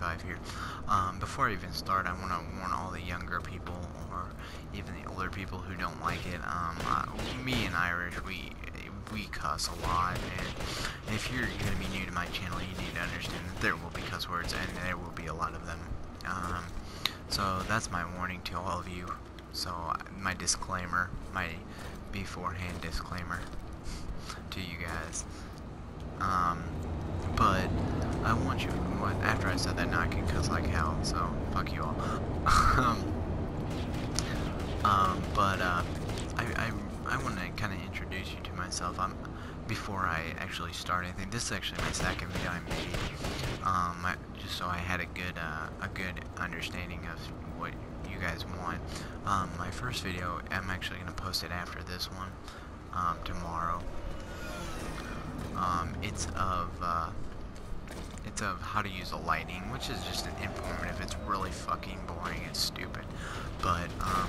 25 here. Um, before I even start, I want to warn all the younger people or even the older people who don't like it. Um, uh, me and Irish, we we cuss a lot, and if you're going to be new to my channel, you need to understand that there will be cuss words, and there will be a lot of them. Um, so that's my warning to all of you. So my disclaimer, my beforehand disclaimer to you guys. Um, but I want you, after I said that, now I can cuss like hell, so fuck you all. um, um, but, uh, I, I, I want to kind of introduce you to myself. I'm, before I actually start anything, this is actually my second video I made, um, I, just so I had a good, uh, a good understanding of what you guys want. Um, my first video, I'm actually going to post it after this one, um, tomorrow. Um, it's of, uh, it's of how to use a Lightning, which is just an informative. It's really fucking boring and stupid, but um,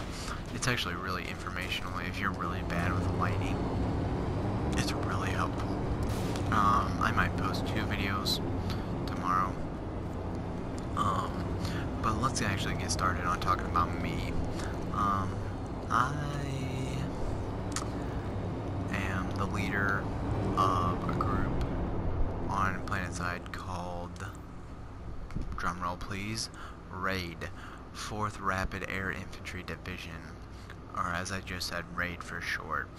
it's actually really informational. If you're really bad with Lightning, it's really helpful. Um, I might post two videos tomorrow. Um, but let's actually get started on talking about me. Um, I am the leader of a group on PlanetSide called, drumroll please, RAID, 4th Rapid Air Infantry Division, or as I just said, RAID for short.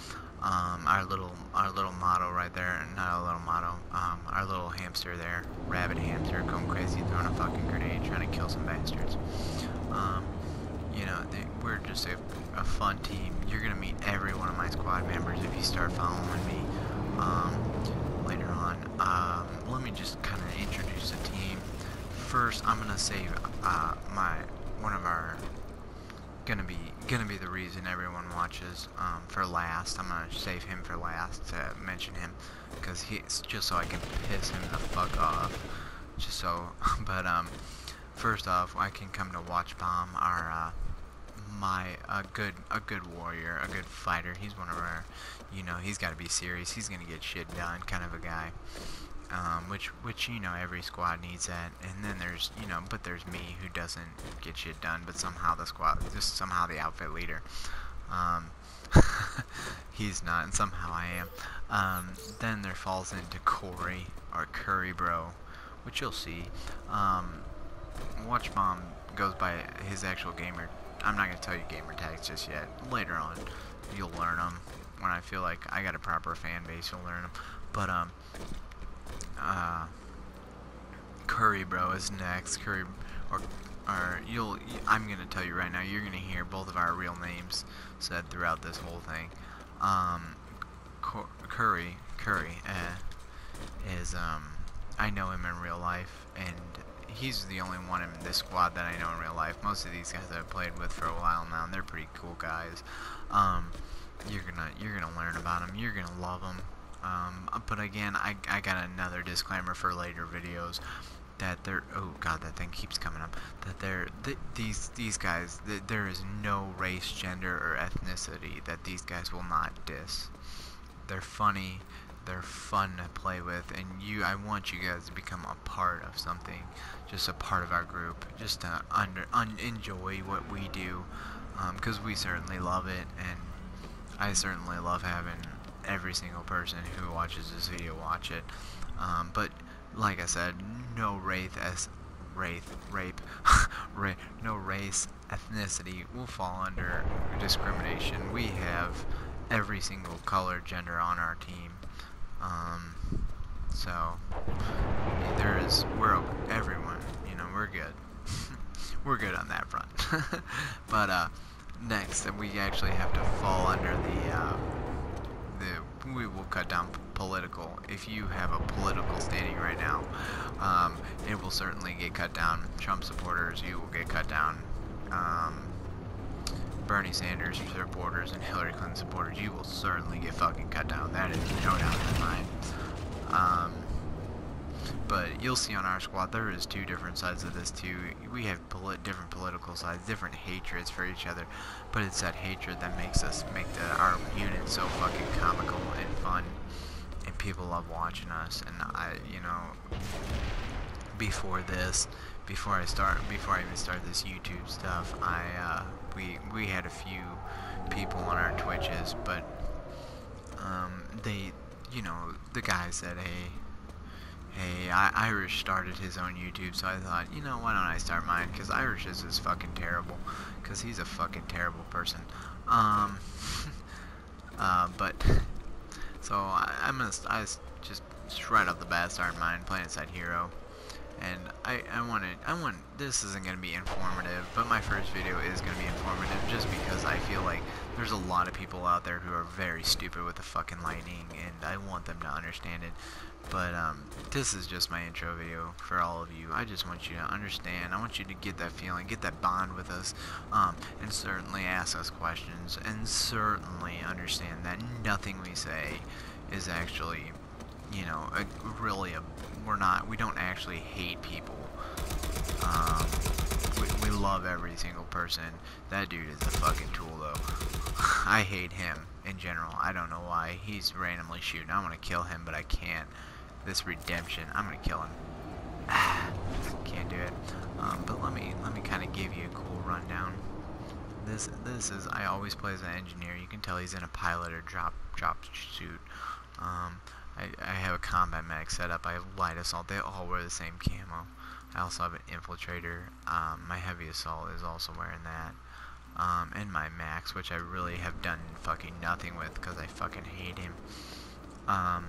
Um, our little our little motto right there, not a little motto, um, our little hamster there, rabbit hamster, going crazy, throwing a fucking grenade, trying to kill some bastards. Um, you know, they, we're just a, a fun team. You're gonna meet every one of my squad members if you start following me First, I'm gonna save uh, my one of our gonna be gonna be the reason everyone watches um, for last. I'm gonna save him for last to mention him because he's just so I can piss him the fuck off. Just so, but um, first off, I can come to Watch Bomb, our uh, my a good a good warrior, a good fighter. He's one of our, you know, he's got to be serious. He's gonna get shit done, kind of a guy. Um, which which you know every squad needs that, and then there's you know, but there's me who doesn't get shit done, but somehow the squad, just somehow the outfit leader. Um, he's not, and somehow I am. Um, then there falls into Corey or Curry Bro, which you'll see. Um, Watch Bomb goes by his actual gamer. I'm not gonna tell you gamer tags just yet. Later on, you'll learn them. When I feel like I got a proper fan base, you'll learn them. But um, uh, Curry Bro is next. Curry, or, or you'll. I'm gonna tell you right now. You're gonna hear both of our real names said throughout this whole thing. Um, Curry, Curry, uh, is um, I know him in real life, and he's the only one in this squad that I know in real life. Most of these guys I've played with for a while now, and they're pretty cool guys. Um, you're gonna you're gonna learn about them. You're gonna love them. Um, but again, I, I got another disclaimer for later videos that there. Oh God, that thing keeps coming up. That there, th these these guys, th there is no race, gender, or ethnicity that these guys will not diss. They're funny. They're fun to play with, and you. I want you guys to become a part of something, just a part of our group, just to under un enjoy what we do, because um, we certainly love it, and I certainly love having every single person who watches this video watch it. Um, but like I said, no wraith as wraith rape, ra no race ethnicity will fall under discrimination. We have every single color gender on our team. Um, so there is we're everyone. You know we're good. we're good on that front. but uh, next, we actually have to fall under the. Uh, the we will cut down political. If you have a political standing right now, um, it will certainly get cut down. Trump supporters, you will get cut down. Um, Bernie Sanders supporters and Hillary Clinton supporters, you will certainly get fucking cut down. That is no doubt in my mind. Um, but you'll see on our squad there is two different sides of this too. We have polit different political sides, different hatreds for each other, but it's that hatred that makes us make the, our unit so fucking comical and fun, and people love watching us. And I, you know, before this, before I start, before I even start this YouTube stuff, I uh, we we had a few people on our Twitches, but um, they, you know, the guy said, hey. Hey, Irish started his own YouTube, so I thought, you know, why don't I start mine? Because Irish is just fucking terrible. Because he's a fucking terrible person. Um, uh, but, so I, I'm gonna, I just, right off the bat start mine, PlanetSide Hero and I, I wanted, I want, this isn't going to be informative, but my first video is going to be informative just because I feel like there's a lot of people out there who are very stupid with the fucking lightning, and I want them to understand it. But, um, this is just my intro video for all of you. I just want you to understand, I want you to get that feeling, get that bond with us, um, and certainly ask us questions, and certainly understand that nothing we say is actually you know, a, really a, we're not, we don't actually hate people. Um, we, we love every single person. That dude is a fucking tool, though. I hate him in general. I don't know why. He's randomly shooting. I want to kill him, but I can't. This redemption, I'm gonna kill him. can't do it. Um, but let me let me kind of give you a cool rundown. This this is I always play as an engineer. You can tell he's in a pilot or drop drop suit. Um, I, I have a combat medic set up. I have light assault. They all wear the same camo. I also have an infiltrator. Um, my heavy assault is also wearing that. Um, and my max, which I really have done fucking nothing with because I fucking hate him. Um,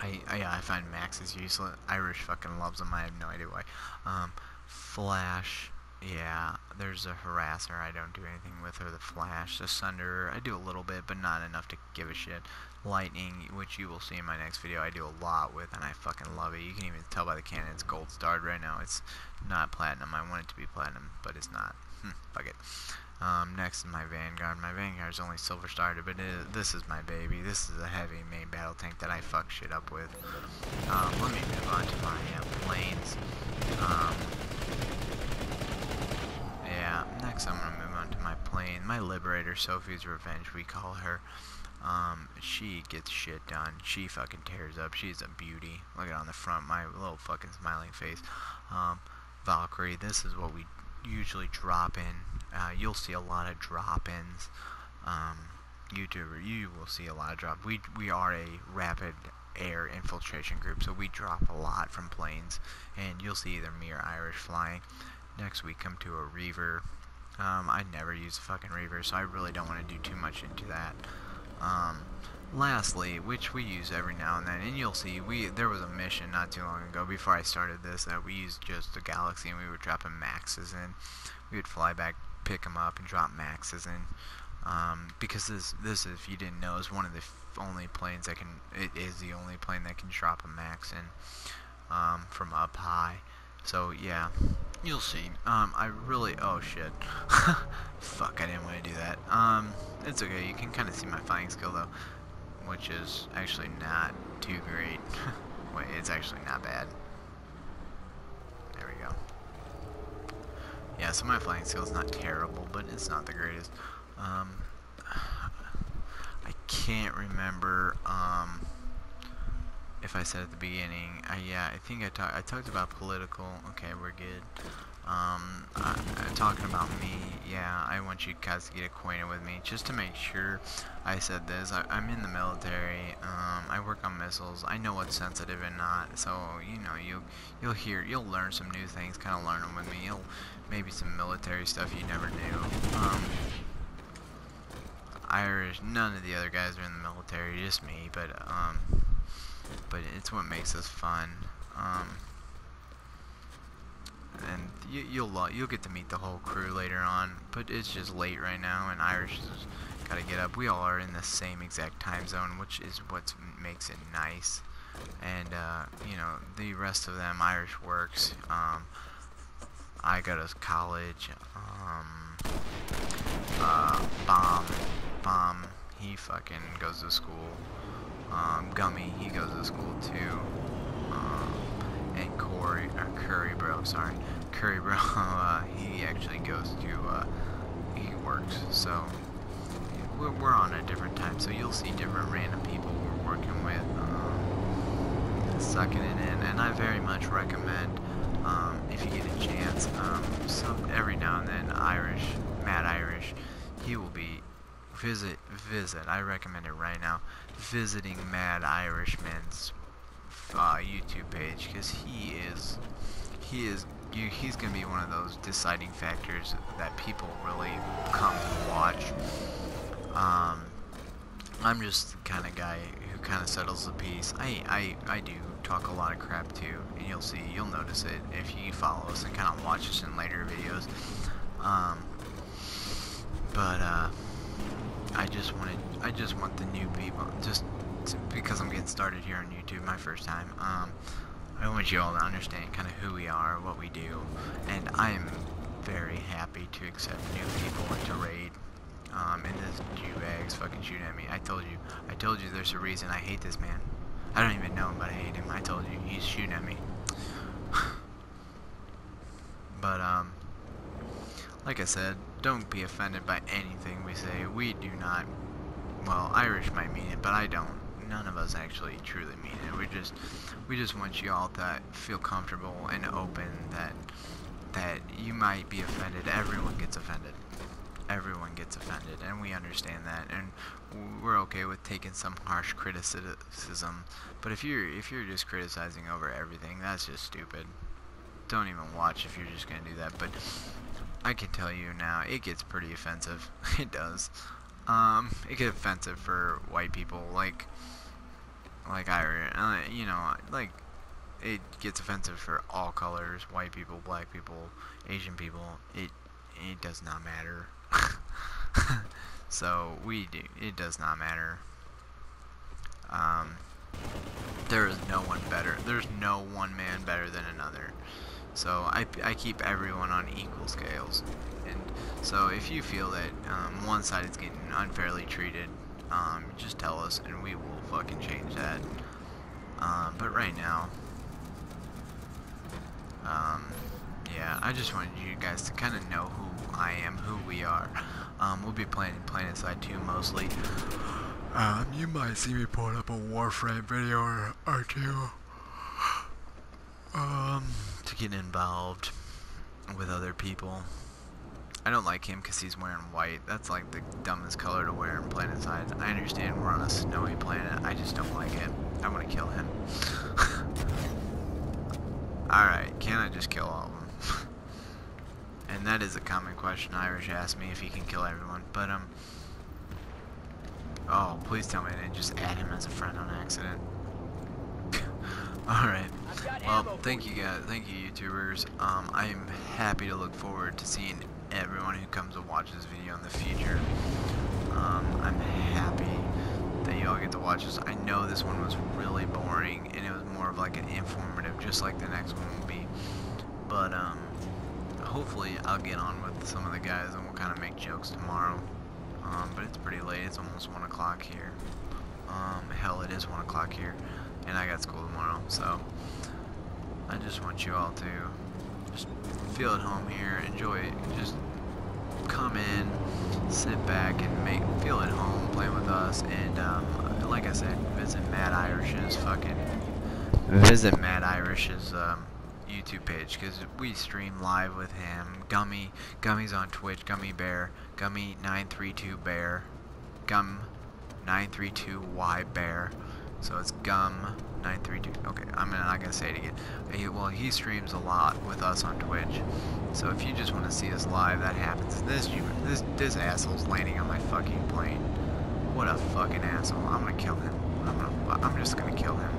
I, I, yeah, I find Max is useless. Irish fucking loves him. I have no idea why. Um, Flash, yeah, there's a harasser. I don't do anything with her. The Flash, the Sunder, I do a little bit, but not enough to give a shit. Lightning, which you will see in my next video, I do a lot with, and I fucking love it. You can even tell by the cannon it's gold starred right now. It's not platinum. I want it to be platinum, but it's not. Hm, fuck it. Um, next is my Vanguard. My Vanguard is only silver starred, but this is my baby. This is a heavy main battle tank that I fuck shit up with. Um, let me move on to my uh, planes. Um, next I'm gonna move on to my plane. My Liberator, Sophie's Revenge, we call her. Um, she gets shit done. She fucking tears up. She's a beauty. Look at on the front, my little fucking smiling face. Um, Valkyrie, this is what we usually drop in. Uh, you'll see a lot of drop-ins. Um, YouTuber, you will see a lot of drop. We we are a rapid air infiltration group, so we drop a lot from planes, and you'll see either me or Irish flying. Next we come to a Reaver. Um, I never use a fucking Reaver, so I really don't want to do too much into that. Um, lastly, which we use every now and then, and you'll see, we there was a mission not too long ago before I started this that we used just the Galaxy and we were dropping maxes in. We would fly back, pick them up, and drop maxes in. Um, because this, this, if you didn't know, is one of the only planes that can, it is the only plane that can drop a max in um, from up high. So yeah, you'll see. Um, I really, oh shit. Fuck, I didn't want to do that. Um, it's okay, you can kind of see my flying skill though, which is actually not too great. Wait, it's actually not bad. There we go. Yeah, so my flying skill is not terrible, but it's not the greatest. Um, I can't remember, um, if I said at the beginning, uh, yeah, I think I, ta I talked about political, okay, we're good. Um, I, I, talking about me, yeah, I want you guys to get acquainted with me, just to make sure I said this, I, am in the military, um, I work on missiles, I know what's sensitive and not, so, you know, you, you'll hear, you'll learn some new things, kind of learn them with me, you'll, maybe some military stuff you never knew, um, Irish, none of the other guys are in the military, just me, but, um, but it's what makes us fun. Um, and you, you'll you'll get to meet the whole crew later on, but it's just late right now, and Irish has got to get up. We all are in the same exact time zone, which is what makes it nice. And uh, you know, the rest of them, Irish works. Um, I go to college. Um, uh, bomb, bomb. He fucking goes to school. Um, Gummy, he goes to school too. Um, and Corey, or Curry Bro, sorry. Curry Bro, uh, he actually goes to, uh, he works, so we're, we're, on a different time, so you'll see different random people we're working with, um, sucking it in, and I very much recommend, um, if you get a chance, so every now and then Irish, Mad Irish, he will be visit visit. I recommend it right now. Visiting Mad Irishman's uh, YouTube page because he is he is you, he's gonna be one of those deciding factors that people really come to watch. Um, I'm just the kind of guy who kind of settles the peace. I, I I do talk a lot of crap too, and you'll see, you'll notice it if you follow us and kind of watch us in later videos. Um, but uh, I just wanted, I just want the new people, just to, because I'm getting started here on YouTube, my first time. Um, I want you all to understand kind of who we are, what we do, and I am very happy to accept new people into raid. Um, and this Jew bags fucking shoot at me. I told you, I told you there's a reason I hate this man. I don't even know him, but I hate him. I told you, he's shooting at me. but, um, like I said, don't be offended by anything we say. We do not, well, Irish might mean it, but I don't. None of us actually truly mean it. We just, we just want you all to feel comfortable and open that, that you might be offended. Everyone gets offended everyone gets offended, and we understand that, and we're okay with taking some harsh criticism. But if you're if you're just criticizing over everything, that's just stupid. Don't even watch if you're just gonna do that. But I can tell you now, it gets pretty offensive. it does. Um, it gets offensive for white people, like like I, uh, you know, like it gets offensive for all colors, white people, black people, Asian people. It it does not matter. so we do. It does not matter. Um, there is no one better. There's no one man better than another. So I, I keep everyone on equal scales. And so if you feel that um, one side is getting unfairly treated, um, just tell us and we will fucking change that. Um, but right now, um, yeah, I just wanted you guys to kind of know who I am, who we are. Um, we'll be playing PlanetSide 2 mostly. Um, you might see me put up a Warframe video or, or two. Um, to get involved with other people. I don't like him because he's wearing white. That's like the dumbest color to wear in PlanetSide. I understand we're on a snowy planet. I just don't like it. I want to kill him. Alright, can I just kill all of them? And that is a common question Irish asked me if he can kill everyone. But, um... Oh, please tell me I didn't just add him as a friend on accident. Alright. Well, thank you guys. Thank you, YouTubers. Um, I am happy to look forward to seeing everyone who comes to watch this video in the future. Um, I'm happy that you all get to watch this. I know this one was really boring, and it was more of like an informative, just like the next one will be. But, um hopefully I'll get on with some of the guys and we'll kind of make jokes tomorrow. Um, but it's pretty late. It's almost 1 o'clock here. Um, hell, it is 1 o'clock here. And I got school tomorrow. So, I just want you all to just feel at home here. Enjoy it. Just come in, sit back, and make feel at home playing with us. And, um, like I said, visit Mad Irish's fucking... Visit Mad Irish's, um, YouTube page because we stream live with him. Gummy, Gummy's on Twitch. Gummy Bear, Gummy 932 Bear, Gum 932 Y Bear. So it's Gum 932. Okay, I'm not gonna say it again. He, well, he streams a lot with us on Twitch. So if you just want to see us live, that happens. This this this asshole's landing on my fucking plane. What a fucking asshole! I'm gonna kill him. I'm gonna. I'm just gonna kill him.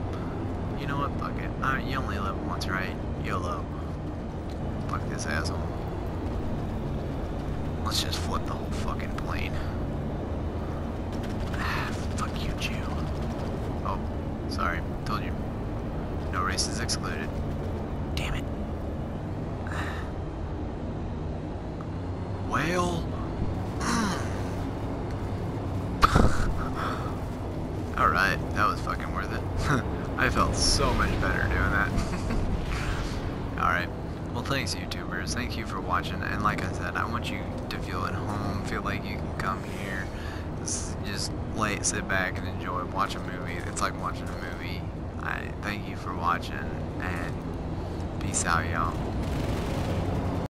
You know what? Fuck it. Uh, you only live once, right? YOLO. Fuck this asshole. Let's just flip the whole fucking plane. Fuck you, Jew. Sorry. Told you. No races excluded. Damn it. Whale. Alright, that was fucking worth it. I felt so much better doing that. Alright. Well, thanks, YouTubers. Thank you for watching. And like I said, I want you to feel at home, feel like you can come here, just, lay, sit back and enjoy, watch a movie. It's like watching a movie. I thank you for watching, and peace out, y'all.